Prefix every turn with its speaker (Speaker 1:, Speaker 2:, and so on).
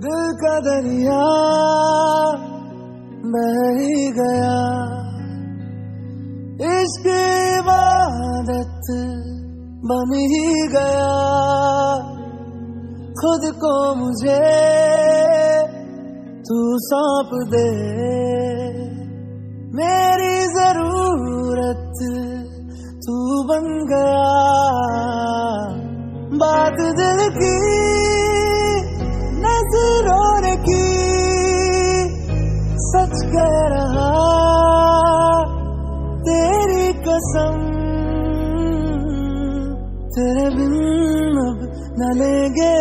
Speaker 1: दिल का दरिया बह ही गया। इश्क इबादत बन ही गया। खुद को मुझे तू सौंप दे। मेरी ज़रूरत तू बन गया। बात दिल की सच कह रहा तेरी कसम। तेरे बिन अब न लेंगे